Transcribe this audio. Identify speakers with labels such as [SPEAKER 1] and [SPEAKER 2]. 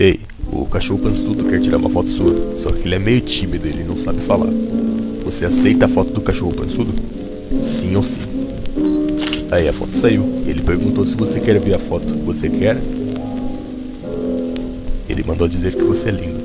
[SPEAKER 1] Ei, o cachorro pançudo quer tirar uma foto sua, só que ele é meio tímido, ele não sabe falar. Você aceita a foto do cachorro pançudo? Sim ou sim? Aí a foto saiu. Ele perguntou se você quer ver a foto. Você quer? Ele mandou dizer que você é lindo.